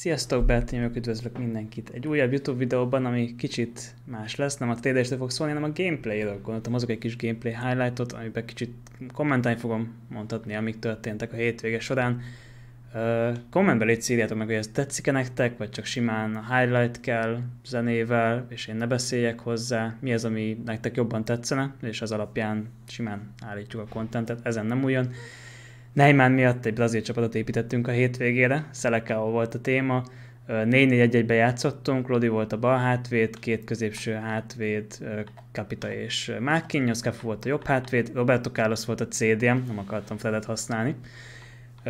Sziasztok, Bertényök, üdvözlök mindenkit egy újabb YouTube videóban, ami kicsit más lesz, nem a td fog szólni, hanem a gameplayről. Gondoltam azok egy kis gameplay highlightot, amiben kicsit kommentálni fogom mondhatni, amik történtek a hétvége során. Uh, kommentben légy írjátok meg, hogy ez tetszik-e nektek, vagy csak simán a highlight kell zenével, és én ne beszéljek hozzá, mi az, ami nektek jobban tetszene, és az alapján simán állítjuk a kontentet, ezen nem újon. Neymar miatt egy brazil csapatot építettünk a hétvégére, Szelekával volt a téma, 4-4-1-1-ben játszottunk, Lodi volt a bal hátvéd, két középső hátvéd, Kapita és Mákinyosz, Cafu volt a jobb hátvéd, Roberto Carlos volt a CDM, nem akartam Fredet használni.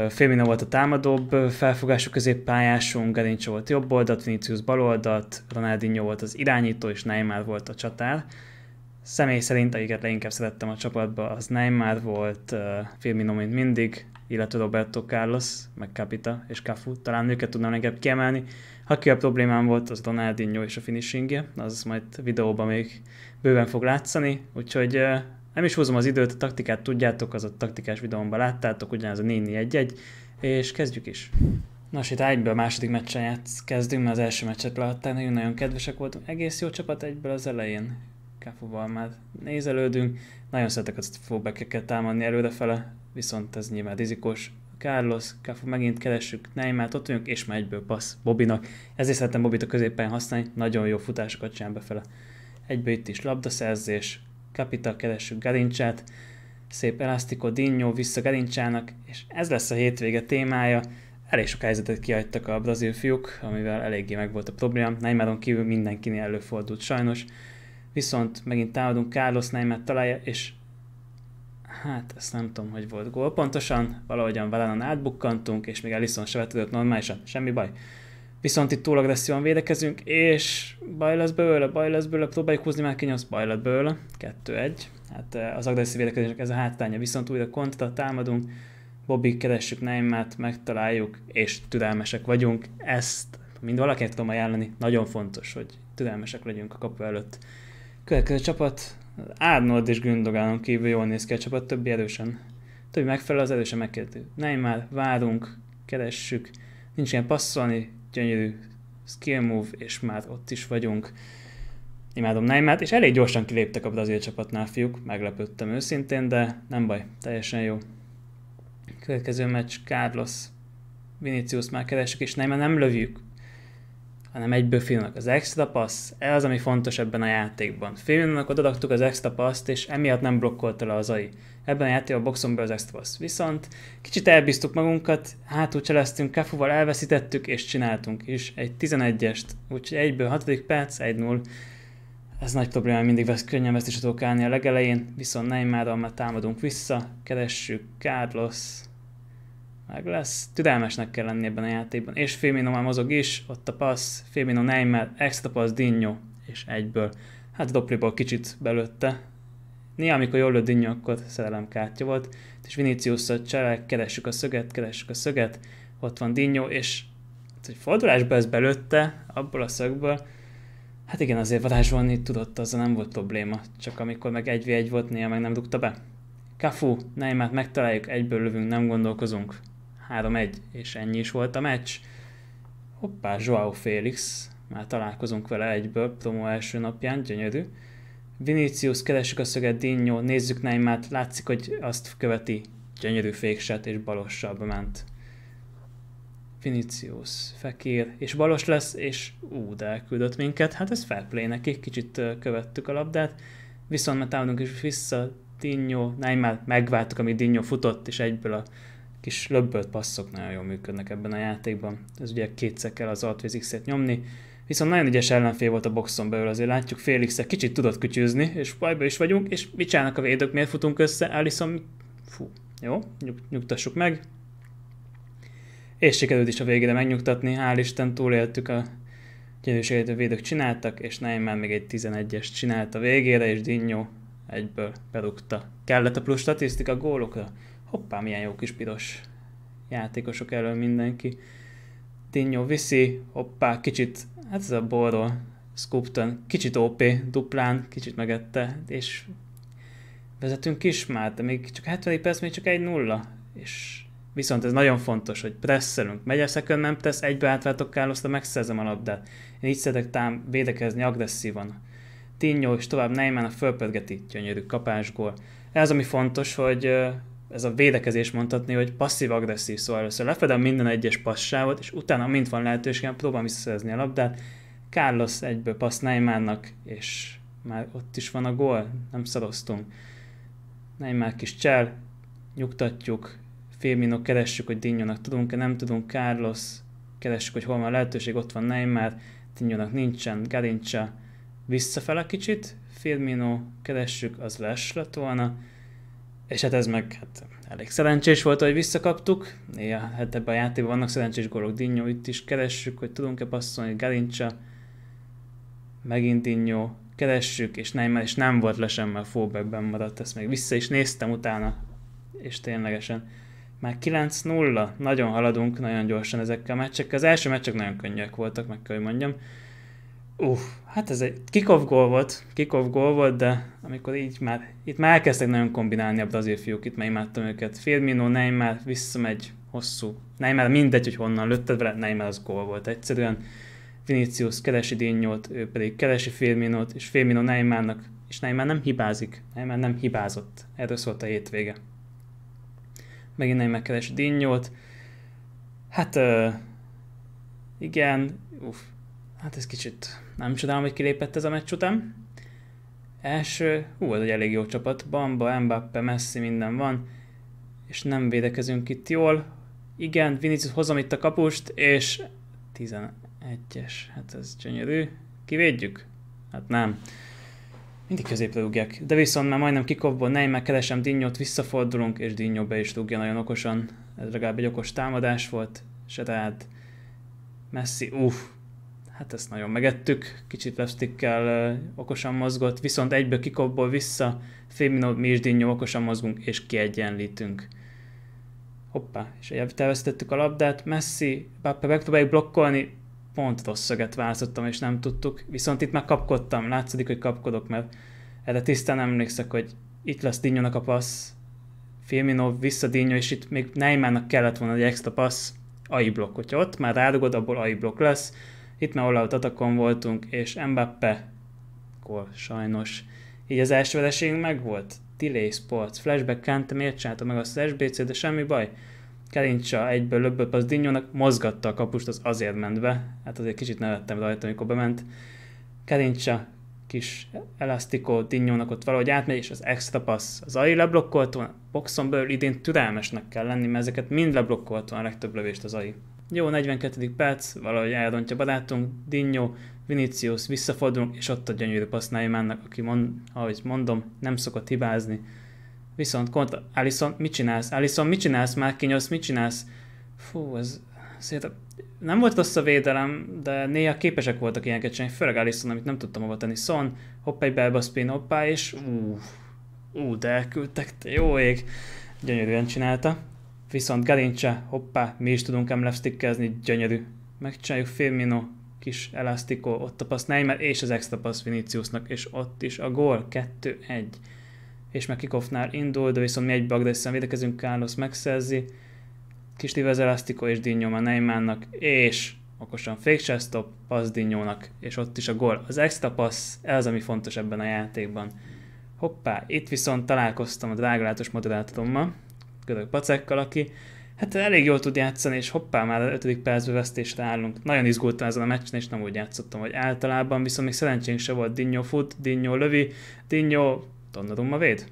Fémina volt a támadóbb felfogású középpályásunk, Garincso volt jobb oldalt, Vinicius bal oldalt, Ronaldinho volt az irányító, és Neymar volt a csatár. Személy szerint, akiket leginkább szerettem a csapatba, az Neymar volt, uh, Firmino, mint mindig, illetve Roberto Carlos, meg Capita és Cafu, talán őket tudnám inkább kiemelni. Ha ki a problémám volt, az Ronaldinho és a finishingje, az majd videóban még bőven fog látszani, úgyhogy uh, nem is húzom az időt, a taktikát tudjátok, az a taktikás videómban láttátok, ugyanaz a 4-1-1, és kezdjük is. Nos, itt egyből a második meccsen kezdünk, mert az első meccset leadták, nagyon, nagyon kedvesek voltunk. Egész jó csapat egyből az elején. Káfuval már nézelődünk. Nagyon szeretek a fullbackeket támadni előrefele, viszont ez nyilván rizikós. Carlos, Káfu megint keressük, Neymart, ott vagyunk, és már egyből passz Bobinak. Ezért szeretem Bobit a középen használni, nagyon jó futásokat csinál befele. Egyből itt is labdaszerzés, Kapita, keressük Garincsát, szép elasztiko, Dinho vissza Garincsának, és ez lesz a hétvége témája. Elég sok helyzetet kihagytak a brazil fiúk, amivel eléggé meg volt a probléma. Neymaron kívül mindenkinél előfordult sajnos viszont megint támadunk, Carlos Neymar találja, és hát ezt nem tudom, hogy volt gól. Pontosan valahogyan Valanon átbukkantunk, és még Ellison se vetődött normálisan, semmi baj. Viszont itt túl agresszívan védekezünk, és baj lesz belőle, baj lesz belőle, próbáljuk húzni már kinyosz, baj lett belőle, 2-1. Hát eh, az agresszív védekezésnek ez a hátránya, viszont újra kontra támadunk, Bobby keressük Neymart, megtaláljuk, és türelmesek vagyunk. Ezt mind valakinek tudom ajánlani, nagyon fontos, hogy türelmesek legyünk a kapu előtt. Következő csapat, Arnold és Gündoganon kívül jól néz ki a csapat, többi erősen. Többi megfelel, az erősen megkérdő. Neymar, várunk, keressük, nincs ilyen passzolni, gyönyörű skill move, és már ott is vagyunk. Imádom Neymart, és elég gyorsan kiléptek a brazil csapatnál fiúk, meglepődtem őszintén, de nem baj, teljesen jó. Következő meccs, Carlos, Vinicius már keresik, és Neymar nem lövjük, hanem egyből filmnek az extra passz, ez az, ami fontos ebben a játékban. Filmnek odadaktuk az extra paszt, és emiatt nem blokkolta le az AI. Ebben a játékban a boxon be az extra passz. Viszont kicsit elbíztuk magunkat, hátul cseleztünk, Kafuval elveszítettük, és csináltunk is egy 11-est, úgyhogy egyből 6. perc, 1-0. Ez nagy probléma, mindig vesz, könnyen vesztés tudok állni a legelején, viszont Neymarral már támadunk vissza, keressük Carlos, meg lesz. Türelmesnek kell lenni ebben a játékban. És Firmino már mozog is, ott a passz, Firmino Neymar, extra passz, Dinho, és egyből. Hát Dopliból kicsit belőtte. Néha, amikor jól lőtt Dinho, akkor szerelemkártya volt. És vinicius cselek, keressük a szöget, keressük a szöget, ott van Dinho, és hogy fordulásba ez belőtte, abból a szögből, Hát igen, azért varázsolni tudott, azzal nem volt probléma. Csak amikor meg 1v1 volt, néha meg nem dugta be. Kafu, Neymar megtaláljuk, egyből lövünk, nem gondolkozunk. 3-1, és ennyi is volt a meccs. Hoppá, Joao Félix, már találkozunk vele egyből, promo első napján, gyönyörű. Vinicius, keressük a szöget, Dinho, nézzük Neymart, látszik, hogy azt követi, gyönyörű fékset, és balossal bement. Vinicius, Fekir, és balos lesz, és ú, de elküldött minket, hát ez fair play neki, kicsit követtük a labdát, viszont mert támadunk is vissza, Dinho, Neymar, megváltuk, amit Dinho futott, és egyből a kis löbbölt passzok nagyon jól működnek ebben a játékban. Ez ugye kétszer kell az Alt X-et nyomni, viszont nagyon ügyes ellenfél volt a boxon belül, azért látjuk félix kicsit tudott kütyűzni, és bajba is vagyunk, és mit csinálnak a védők, miért futunk össze, Allison, fú, jó, nyug, nyugtassuk meg. És sikerült is a végére megnyugtatni, hál' Isten túléltük a gyönyörűséget a védők csináltak, és Neymar még egy 11-es csinált a végére, és Dinho egyből berúgta. Kellett a plusz statisztika gólokra? Hoppá, milyen jó kis piros játékosok elől mindenki. Tinyo viszi, hoppá, kicsit, hát ez a borról, Scoopton, kicsit OP, duplán, kicsit megette, és vezetünk is már, de még csak 70 perc, még csak egy nulla, és Viszont ez nagyon fontos, hogy presszelünk. Megy second man press, egybe átváltok Carlosra, megszerzem a labdát. Én így szeretek tám védekezni agresszívan. Tinnyó és tovább a fölpörgeti, gyönyörű kapásgól. Ez ami fontos, hogy ez a védekezés mondhatni, hogy passzív-agresszív, szóval először lefedem minden egyes passávot, és utána, mint van lehetőségem, próbálom visszaszerezni a labdát. Carlos egyből passz Neymarnak, és már ott is van a gól, nem szaroztunk. Neymar kis csel, nyugtatjuk, Firmino keressük, hogy Dinnyónak tudunk-e, nem tudunk, Carlos, keressük, hogy hol van a lehetőség, ott van Neymar, Dinnyónak nincsen, Garincsa, visszafele kicsit, Firmino keressük, az les lett volna, és hát ez meg hát elég szerencsés volt, hogy visszakaptuk. Néha hát ebben a játékban vannak szerencsés gólok. Dinnyó itt is keressük, hogy tudunk-e passzolni. Garincsa, megint Dinnyó, keressük, és Neymar, és nem volt le sem, mert fullbackben maradt. Ezt még vissza is néztem utána, és ténylegesen. Már 9-0, nagyon haladunk, nagyon gyorsan ezekkel a meccsekkel. Az első meccsek nagyon könnyűek voltak, meg kell, hogy mondjam. Uff, hát ez egy kick-off gól volt, kick-off gól volt, de amikor így már, itt már elkezdtek nagyon kombinálni a brazil fiúk, itt már imádtam őket. Firmino, Neymar visszamegy hosszú. Neymar mindegy, hogy honnan lőtted vele, Neymar az gól volt egyszerűen. Vinicius keresi Dinnyót, ő pedig keresi Firminót, és Firmino Neymarnak, és Neymar nem hibázik, Neymar nem hibázott. Erről szólt a hétvége. Megint Neymar keresi Dinnyót. Hát, uh, igen, uff, hát ez kicsit nem csodálom, hogy kilépett ez a meccs után. Első, hú, ez egy elég jó csapat. Bamba, Mbappe, Messi, minden van. És nem védekezünk itt jól. Igen, Vinicius hozom itt a kapust, és 11-es, hát ez gyönyörű. Kivédjük? Hát nem. Mindig középre rúgják. De viszont már majdnem kikopból Neymar keresem Dinnyót, visszafordulunk, és Dinnyó be is rúgja nagyon okosan. Ez legalább egy okos támadás volt. Se tehát Messi, uff, hát ezt nagyon megettük, kicsit lefstikkel uh, okosan mozgott, viszont egyből kikopból vissza, Firmino, mi is Dinnyó okosan mozgunk, és kiegyenlítünk. Hoppá, és elvesztettük a labdát, Messi, Bappe megpróbáljuk blokkolni, pont rossz szöget választottam, és nem tudtuk, viszont itt már kapkodtam, látszik, hogy kapkodok, mert erre tisztán emlékszek, hogy itt lesz Dinnyónak a passz, Firmino vissza Dinnyó, és itt még Neymarnak kellett volna egy extra passz, AI blokk, hogyha ott már rádugod, abból AI blokk lesz, itt már all atakon voltunk, és Mbappe gól, sajnos. Így az első vereségünk megvolt. Delay Sports, Flashback Kante miért csinálta meg azt az SBC, de semmi baj. Kerincsa egyből löbböbb az Dinnyónak, mozgatta a kapust, az azért ment be. Hát azért kicsit nevettem rajta, amikor bement. Kerincsa kis elasztikó Dinnyónak ott valahogy átmegy, és az extra passz. Az AI leblokkolt volna, boxon belül idén türelmesnek kell lenni, mert ezeket mind leblokkolt a legtöbb lövést az AI. Jó, 42. perc, valahogy elrontja barátunk, Dinnyó, Vinicius, visszafordulunk, és ott a gyönyörű passz Neymannak, aki, mond, ahogy mondom, nem szokott hibázni. Viszont kontra, Alison, mit csinálsz? Alison, mit csinálsz? Márkinyosz, mit csinálsz? Fú, ez szét, nem volt rossz a védelem, de néha képesek voltak ilyeneket csinálni, főleg Alison, amit nem tudtam hova tenni. Son, hopp egy belba spin, hoppá, és ú, ú, de elküldtek, jó ég. Gyönyörűen csinálta. Viszont Garincsa, hoppá, mi is tudunk emlefstickezni, gyönyörű. Megcsináljuk Firmino, kis elasztikó, ott a passz Neymar és az extra passz Viniciusnak, és ott is a gól, 2-1. És meg Kikoffnál indul, de viszont mi egy agresszívan védekezünk, Carlos megszerzi, kis Tivez elasztikó és Dinnyó a Neymarnak, és okosan fake stop, passz Dinnyónak, és ott is a gól. Az extra passz, ez ami fontos ebben a játékban. Hoppá, itt viszont találkoztam a drágalátos moderátorommal, görög pacekkal, aki hát elég jól tud játszani, és hoppá, már a 5. percben vesztésre állunk. Nagyon izgultam ezen a meccsen, és nem úgy játszottam, hogy általában, viszont még szerencsénk se volt. Dinnyó fut, Dinnyó lövi, Dinnyó Donnarumma véd.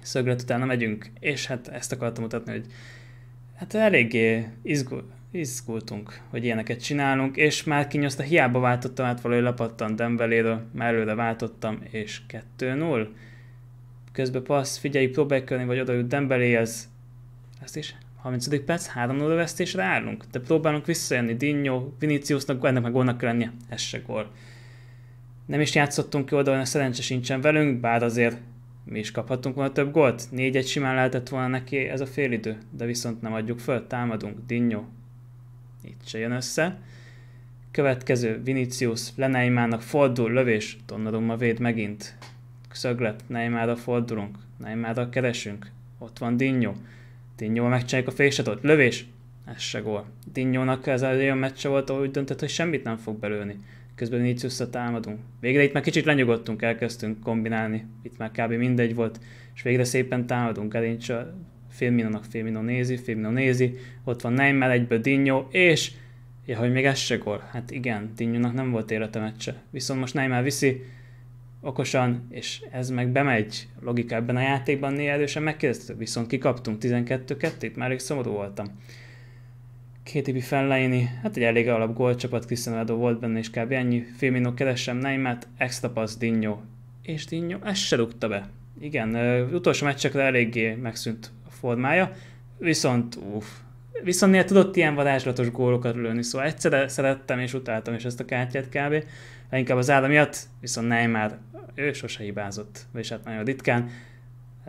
Szöglet utána megyünk, és hát ezt akartam mutatni, hogy hát eléggé izgul, izgultunk, hogy ilyeneket csinálunk, és már kinyozta, hiába váltottam át, valahogy lepattant Dembeléről, már előre váltottam, és 2-0 közben passz, figyelj, próbálj körni, vagy oda jut Dembeléhez. Ezt is 30. perc, 3 0 vesztésre állunk, de próbálunk visszajönni, Dinnyó, Viniciusnak, ennek meg gólnak kell lennie, ez se gól. Nem is játszottunk ki a szerencse sincsen velünk, bár azért mi is kaphattunk volna több gólt. 4-1 simán lehetett volna neki ez a félidő, de viszont nem adjuk föl, támadunk, Dinnyó. Itt se jön össze. Következő, Vinicius, Leneimának fordul, lövés, Donnarumma véd megint szöglet, Neymarra fordulunk, Neymarra keresünk, ott van Dinnyó, Dinnyóval megcsináljuk a fészatot. Lövés! Ez se gól. Dinnyónak ez az olyan meccse volt, ahol úgy döntött, hogy semmit nem fog belőni. Közben Viniciusra támadunk. Végre itt már kicsit lenyugodtunk, elkezdtünk kombinálni. Itt már kb. mindegy volt. És végre szépen támadunk. Galincsa Filminónak Filmino nézi, Filmino nézi. Ott van Neymar, egyből Dinnyó, és Ja, hogy még ez se gól. Hát igen, Dinnyónak nem volt élete meccse. Viszont most Neymar viszi, okosan, és ez meg bemegy logika ebben a játékban, néha erősen megkérdeztük, viszont kikaptunk 12-2-t, már elég szomorú voltam. KTB Fellaini, hát egy elég alap gólcsapat, Cristiano volt benne, és kb. ennyi. Firmino keresem Neymar, extra pass Dinho, és Dinho ezt se rúgta be. Igen, utolsó meccsekre eléggé megszűnt a formája, viszont uff, viszont néha tudott ilyen varázslatos gólokat lőni, szóval egyszer szerettem és utáltam is ezt a kártyát kb. Inkább az áll miatt, viszont Neymar, ő sose hibázott, vagyis hát nagyon ritkán.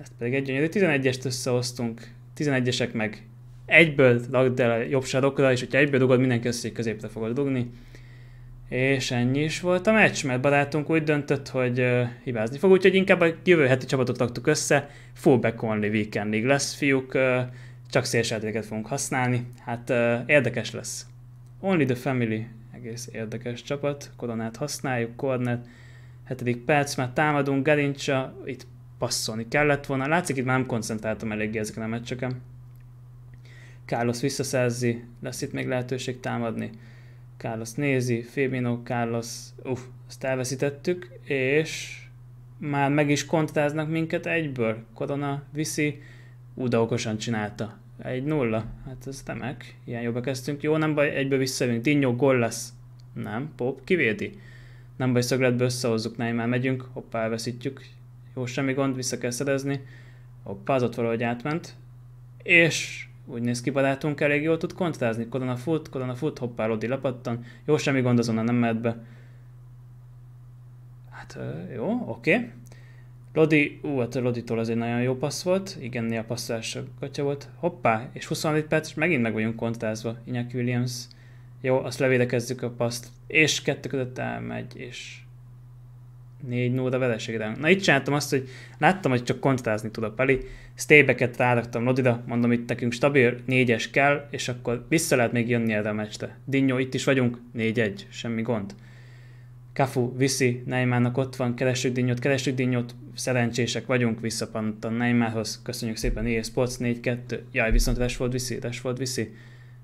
Ezt pedig egy gyönyörű 11-est összehoztunk, 11-esek meg egyből ragd el a jobb sarokra, és hogyha egyből dugod, mindenki össze középre fogod dugni. És ennyi is volt a meccs, mert barátunk úgy döntött, hogy uh, hibázni fog, úgyhogy inkább a jövő heti csapatot raktuk össze, fullback only weekend lesz, fiúk, uh, csak szélsátréket fogunk használni, hát érdekes lesz. Only the family, egész érdekes csapat, koronát használjuk, kornet, hetedik perc, már támadunk, Gerincsa, itt passzolni kellett volna, látszik itt már nem koncentráltam eléggé ezeken a meccseken. Carlos visszaszerzi, lesz itt még lehetőség támadni. Carlos nézi, Fabino, Carlos, uff, azt elveszítettük, és már meg is kontráznak minket egyből. Korona viszi, Uda okosan csinálta. Egy nulla. Hát ez temek. Ilyen jobban kezdtünk. Jó, nem baj, egyből visszajövünk. Dinnyó, gól lesz. Nem, Pop kivédi. Nem baj, szögletből összehozzuk, már megyünk. Hoppá, elveszítjük. Jó, semmi gond, vissza kell szerezni. Hoppá, az ott valahogy átment. És úgy néz ki, barátunk elég jól tud kontrázni. Korona fut, korona fut, hoppá, Rodi lepattan. Jó, semmi gond, azonnal nem mehet be. Hát jó, oké. Okay. Lodi, ú, hát a Loditól az egy nagyon jó passz volt, igen, néha passzás gatya volt. Hoppá, és 24 perc, és megint meg vagyunk kontrázva. Inyaki Williams. Jó, azt levédekezzük a paszt, és kettő között elmegy, és 4 0 vereségre. Na itt csináltam azt, hogy láttam, hogy csak kontrázni tud a Peli, stébeket ráraktam Lodida, mondom itt nekünk stabil, 4-es kell, és akkor vissza lehet még jönni erre a meccsre. Dinnyó, itt is vagyunk, 4-1, semmi gond. Kafu viszi, Neymarnak ott van, keressük Dinnyót, szerencsések vagyunk, visszapant Neymarhoz, köszönjük szépen, EA Sports 4-2, jaj, viszont Rashford viszi, Rashford viszi,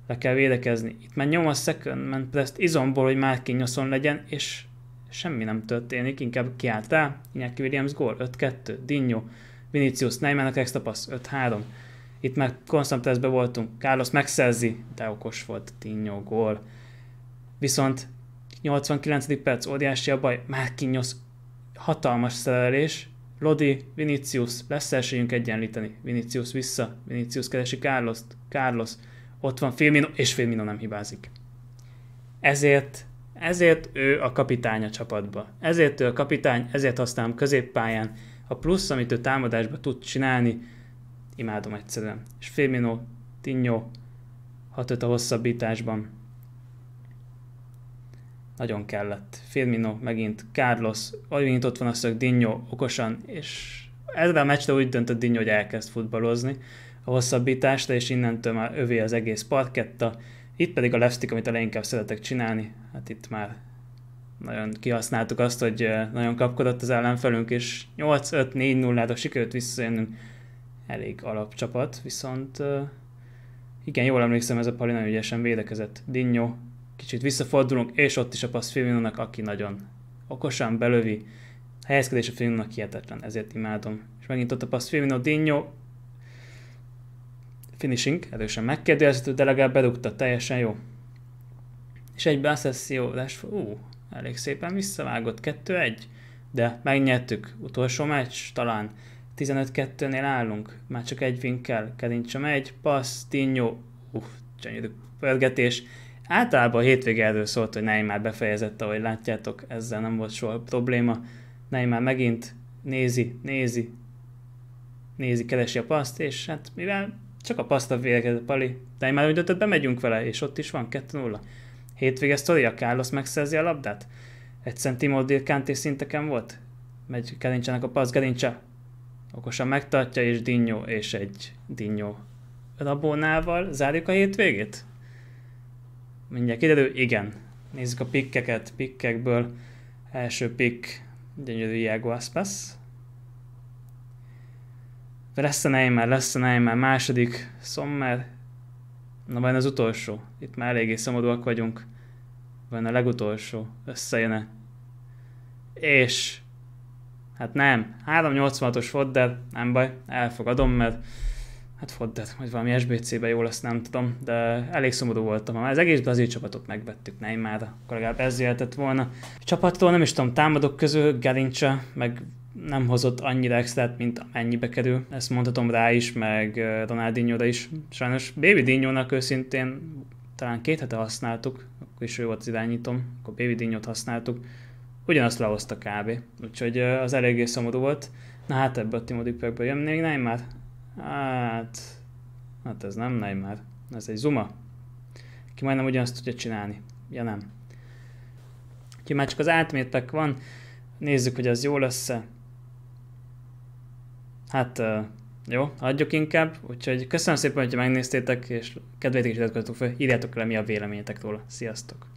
le kell védekezni. Itt már nyom a second man press izomból, hogy már kinyoszon legyen, és semmi nem történik, inkább kiállt rá, Iñaki Williams gól, 5-2, Dinho, Vinicius, Neymarnak extra pass, 5-3. Itt meg konstant voltunk, Carlos megszerzi, de okos volt, Dinho gól. Viszont 89. perc, óriási a baj, már kinyosz, hatalmas szerelés, Lodi, Vinicius, lesz esélyünk egyenlíteni. Vinicius vissza, Vinicius keresi Carlos, Carlos, ott van Firmino, és Firmino nem hibázik. Ezért ezért ő a kapitány a csapatba. Ezért ő a kapitány, ezért használom középpályán. A plusz, amit ő támadásban tud csinálni, imádom egyszerűen. És Firmino, Tinho, hat a hosszabbításban. Nagyon kellett. Firmino, megint Carlos, megint ott van a szög, Dinho, okosan, és ezzel a meccsre úgy döntött Dinho, hogy elkezd futballozni a hosszabbításra, és innentől már övé az egész parketta, itt pedig a leftik, amit a leginkább szeretek csinálni, hát itt már nagyon kihasználtuk azt, hogy nagyon kapkodott az ellenfelünk, és 8-5-4-0-ra sikerült visszajönnünk. Elég alapcsapat, viszont igen, jól emlékszem, ez a Pali nagyon ügyesen védekezett. Dinnyó, kicsit visszafordulunk, és ott is a passz Firminónak, aki nagyon okosan belövi. A helyezkedés a Firminónak hihetetlen, ezért imádom. És megint ott a passz Firmino, Dinnyó, finishing erősen megkérdezhető, de legalább bedugta, teljesen jó. És egy Rashford, ú, elég szépen visszavágott, 2-1, de megnyertük, utolsó meccs, talán 15-2-nél állunk, már csak egy vinkkel, Kerincsa megy, passz, Tinho, uff, gyönyörű pörgetés. Általában a hétvége erről szólt, hogy Neymar befejezett, ahogy látjátok, ezzel nem volt soha probléma. Neymar megint nézi, nézi, nézi, keresi a paszt, és hát mivel csak a paszta vélekedett Pali. Már úgy döntött, bemegyünk vele, és ott is van 2-0. Hétvége sztori, a Carlos megszerzi a labdát? Egyszerűen Timor Kanté szinteken volt? Megy Gerincsának a passz, Gerincsa okosan megtartja, és Dinnyó, és egy Dinnyó Rabonával zárjuk a hétvégét? Mindjárt kiderül, igen. Nézzük a pikkeket, pikkekből. Első pick, gyönyörű Iago Aspas. Lesz a Neymar, lesz a Neymar, második, Sommer. Na vajon az utolsó? Itt már eléggé szomorúak vagyunk. Van a legutolsó, összejön-e? És... Hát nem, 386-os Fodder, nem baj, elfogadom, mert hát Fodder, vagy valami SBC-be jól, azt nem tudom, de elég szomorú voltam. Már az egész brazil csapatot megvettük Neymarra, akkor legalább ez jöhetett volna. A csapattól nem is tudom, támadók közül Garincsa, meg nem hozott annyira extrát, mint amennyibe kerül. Ezt mondhatom rá is, meg ronaldinho is. Sajnos Baby Dinho-nak őszintén talán két hete használtuk, akkor is ő volt az irányítom, akkor Baby Dinho-t használtuk. Ugyanazt lehozta kb. Úgyhogy az eléggé szomorú volt. Na hát ebből a Timothy Pökből jön még Neymar? Hát... Hát ez nem Neymar. Ez egy Zuma. Ki majdnem ugyanazt tudja csinálni. Ja nem. Úgyhogy már csak az átmértek van. Nézzük, hogy az jó lesz-e. Hát jó, adjuk inkább. Úgyhogy köszönöm szépen, hogy megnéztétek, és kedvétek is iratkozzatok fel, írjátok le, mi a véleményetek róla. Sziasztok!